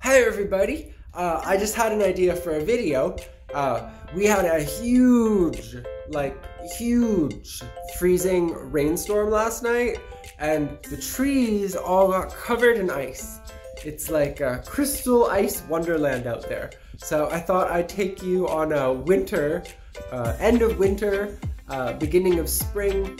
Hey everybody! Uh, I just had an idea for a video. Uh, we had a huge, like, huge freezing rainstorm last night, and the trees all got covered in ice. It's like a crystal ice wonderland out there. So I thought I'd take you on a winter, uh, end of winter, uh, beginning of spring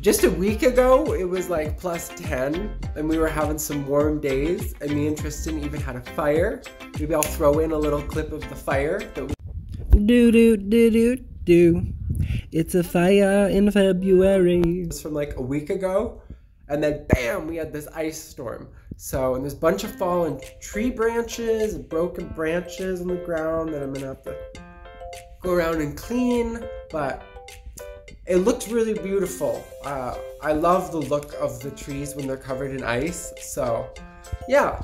just a week ago, it was like plus 10, and we were having some warm days, and me and Tristan even had a fire. Maybe I'll throw in a little clip of the fire. That we Do do do do do. It's a fire in February. was from like a week ago, and then bam, we had this ice storm. So, and there's a bunch of fallen tree branches and broken branches on the ground that I'm gonna have to go around and clean, but it looked really beautiful. Uh, I love the look of the trees when they're covered in ice. So, yeah,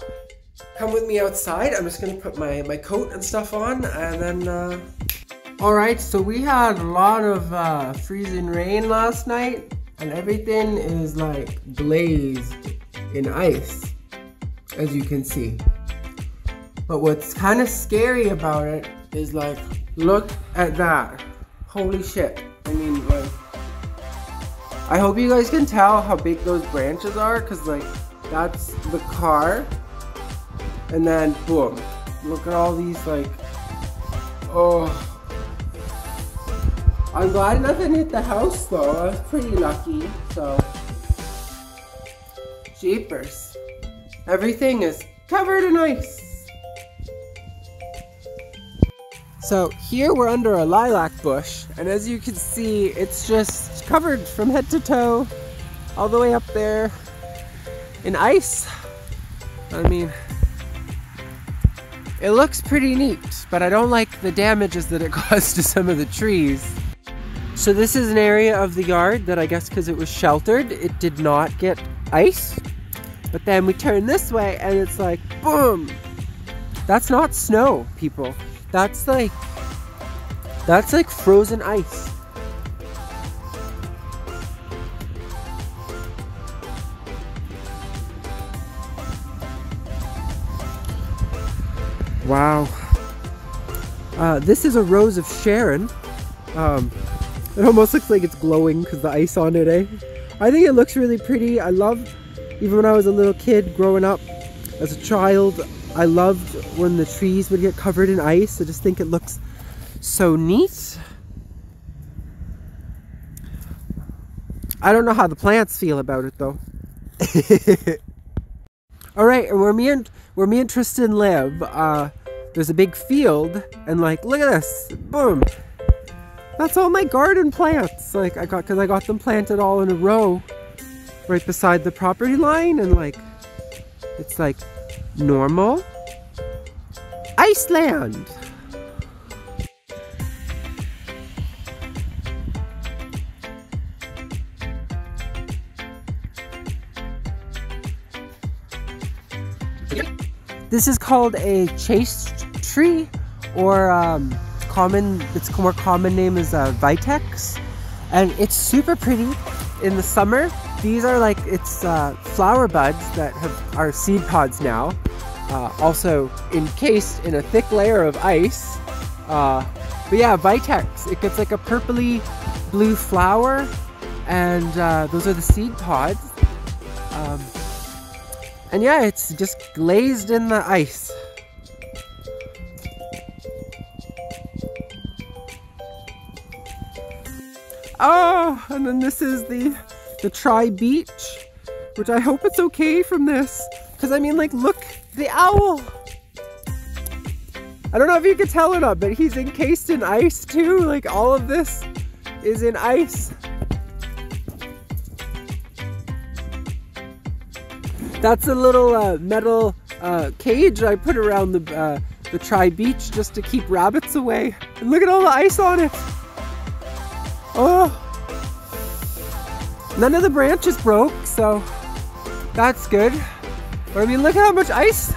come with me outside. I'm just gonna put my, my coat and stuff on and then. Uh... Alright, so we had a lot of uh, freezing rain last night and everything is like glazed in ice, as you can see. But what's kind of scary about it is like, look at that. Holy shit. I mean, like, I hope you guys can tell how big those branches are, because, like, that's the car. And then, boom. Look at all these, like, oh. I'm glad nothing hit the house, though. I was pretty lucky, so. Jeepers. Everything is covered in ice. So here we're under a lilac bush, and as you can see, it's just covered from head to toe, all the way up there in ice. I mean, it looks pretty neat, but I don't like the damages that it caused to some of the trees. So this is an area of the yard that I guess because it was sheltered, it did not get ice. But then we turn this way and it's like, boom! That's not snow, people. That's like that's like frozen ice. Wow. Uh, this is a rose of Sharon. Um, it almost looks like it's glowing because the ice on it, eh? I think it looks really pretty. I love, even when I was a little kid growing up as a child, I loved when the trees would get covered in ice. I just think it looks so neat. I don't know how the plants feel about it though. All right, and where me and where me and Tristan live, uh, there's a big field, and like, look at this, boom. That's all my garden plants. Like I got, cause I got them planted all in a row, right beside the property line, and like, it's like normal Iceland. This is called a chaste tree, or um, common. Its more common name is uh, vitex, and it's super pretty in the summer. These are like its uh, flower buds that have are seed pods now, uh, also encased in a thick layer of ice. Uh, but yeah, vitex. It gets like a purpley blue flower, and uh, those are the seed pods. Um, and yeah, it's just glazed in the ice. Oh, and then this is the the Tri Beach, which I hope it's okay from this. Because I mean, like, look, the owl. I don't know if you can tell or not, but he's encased in ice too. Like, all of this is in ice. That's a little uh, metal uh, cage I put around the uh, the Tri Beach just to keep rabbits away. And look at all the ice on it. Oh, none of the branches broke, so that's good. But I mean, look at how much ice.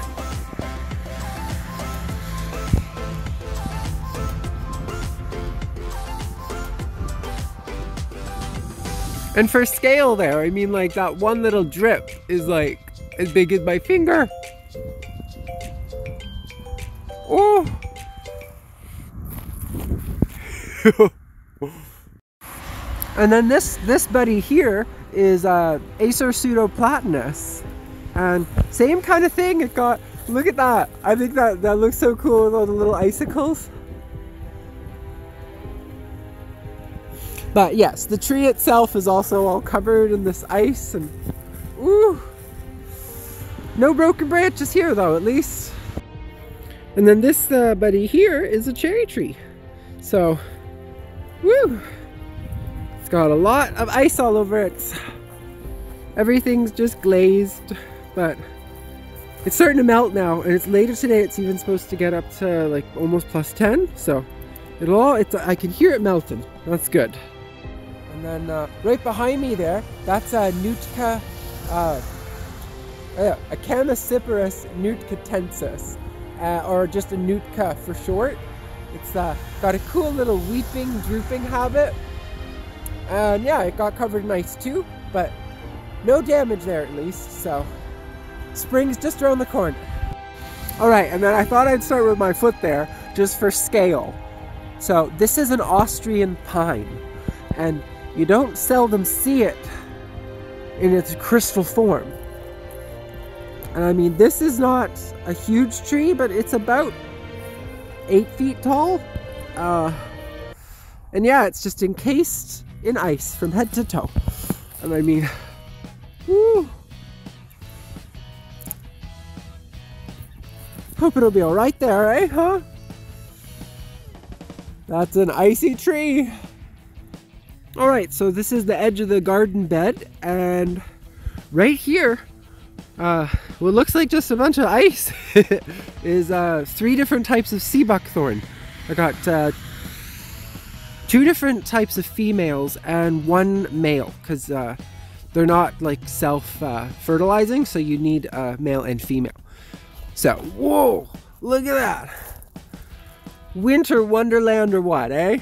And for scale there, I mean like that one little drip is like as big as my finger. Oh. and then this this buddy here is uh, Acer pseudoplatanus, and same kind of thing. It got look at that. I think that that looks so cool with all the little icicles. But yes, the tree itself is also all covered in this ice and ooh. No broken branches here though, at least. And then this uh, buddy here is a cherry tree. So, woo! It's got a lot of ice all over it. Everything's just glazed, but it's starting to melt now. And it's later today. It's even supposed to get up to like almost plus 10. So it'll all, it's, I can hear it melting. That's good. And then uh, right behind me there, that's a Nootka, uh, uh, a Chamaecyparis nootkatensis, uh, or just a Nootka for short. It's uh, got a cool little weeping, drooping habit. And yeah, it got covered nice too, but no damage there at least, so spring's just around the corner. All right, and then I thought I'd start with my foot there, just for scale. So this is an Austrian pine, and you don't seldom see it in its crystal form. And I mean, this is not a huge tree, but it's about eight feet tall. Uh, and yeah, it's just encased in ice from head to toe. And I mean, Hope it'll be alright there, eh, huh? That's an icy tree. Alright, so this is the edge of the garden bed, and right here, uh, what looks like just a bunch of ice is uh, three different types of sea buckthorn. I got uh, two different types of females and one male, because uh, they're not like self-fertilizing, so you need a male and female. So, whoa, look at that. Winter wonderland or what, eh?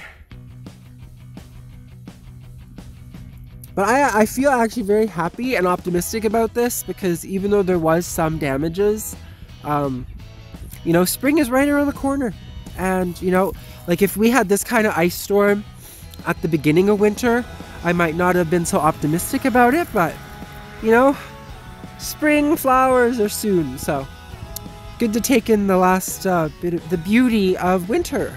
But I, I feel actually very happy and optimistic about this because even though there was some damages, um, you know, spring is right around the corner. And, you know, like if we had this kind of ice storm at the beginning of winter, I might not have been so optimistic about it, but, you know, spring flowers are soon, so good to take in the last uh, bit of the beauty of winter.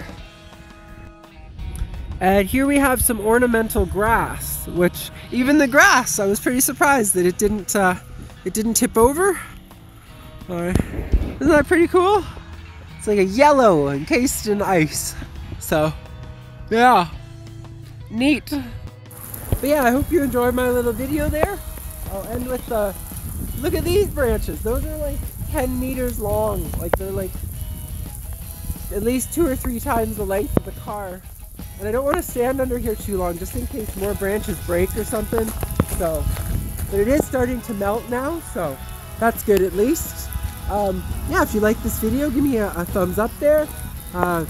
And here we have some ornamental grass, which even the grass, I was pretty surprised that it didn't uh, it didn't tip over. Right. Isn't that pretty cool? It's like a yellow encased in ice. So, yeah, neat. But yeah, I hope you enjoyed my little video there. I'll end with the, uh, look at these branches. Those are like 10 meters long. Like they're like at least two or three times the length of the car. And I don't want to stand under here too long just in case more branches break or something. So, but it is starting to melt now, so that's good at least. Um, yeah, if you like this video, give me a, a thumbs up there. Uh,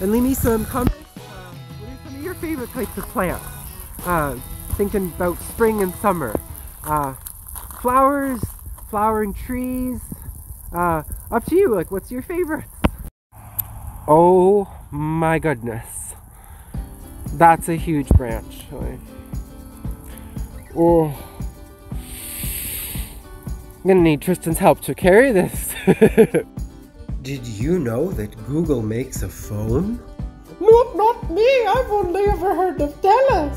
and leave me some comments. Uh, what are some of your favorite types of plants? Uh, thinking about spring and summer. Uh, flowers, flowering trees. Uh, up to you, like what's your favorite? Oh my goodness. That's a huge branch. Like, oh. I'm gonna need Tristan's help to carry this. Did you know that Google makes a phone? Not, not me. I've only ever heard of Telus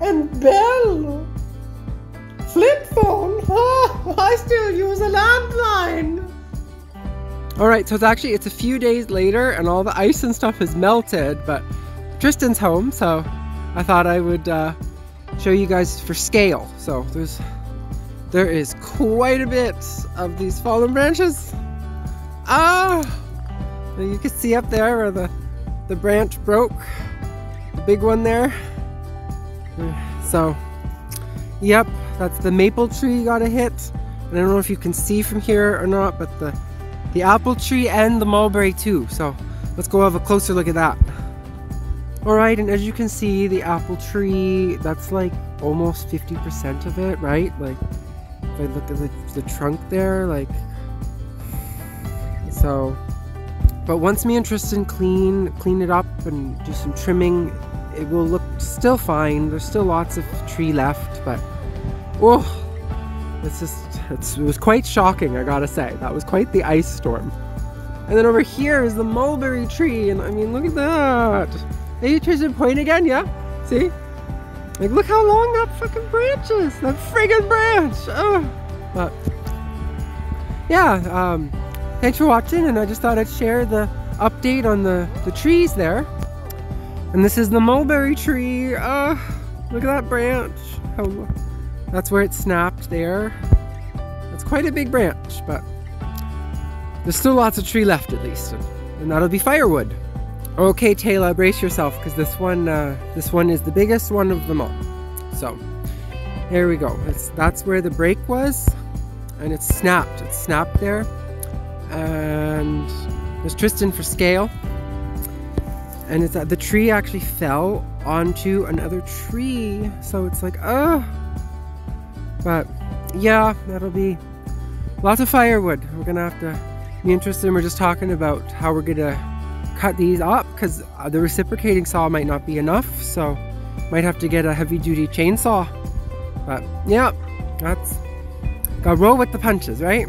and Bell. Flip phone. Oh, I still use a landline. All right, so it's actually it's a few days later, and all the ice and stuff has melted, but Tristan's home, so I thought I would uh, show you guys for scale. So there's there is quite a bit of these fallen branches. Ah, you can see up there where the the branch broke, the big one there. So, yep, that's the maple tree you got a hit. And I don't know if you can see from here or not, but the the apple tree and the mulberry too. So let's go have a closer look at that. Alright, and as you can see, the apple tree, that's like almost 50% of it, right? Like, if I look at the, the trunk there, like, So, but once me and Tristan clean clean it up and do some trimming, it will look still fine. There's still lots of tree left, but oh, it's just it's, it was quite shocking. I gotta say that was quite the ice storm. And then over here is the mulberry tree, and I mean, look at that. Hey, Tristan, point again, yeah? See? Like, look how long that fucking branch is. That friggin' branch. Oh. But yeah, um, thanks for watching, and I just thought I'd share the update on the the trees there. And this is the mulberry tree. Uh, look at that branch. How, that's where it snapped there. That's quite a big branch, but there's still lots of tree left at least, and, that'll be firewood. Okay, Taylor, brace yourself because this one, uh, this one is the biggest one of them all. So, there we go. It's, that's where the break was, and it snapped. It snapped there, and there's Tristan for scale, and it's that the tree actually fell onto another tree, so it's like, oh. But yeah, that'll be lots of firewood. We're gonna have to. Me and We're just talking about how we're gonna cut these up because uh, the reciprocating saw might not be enough so might have to get a heavy duty chainsaw but yeah that's gotta roll with the punches right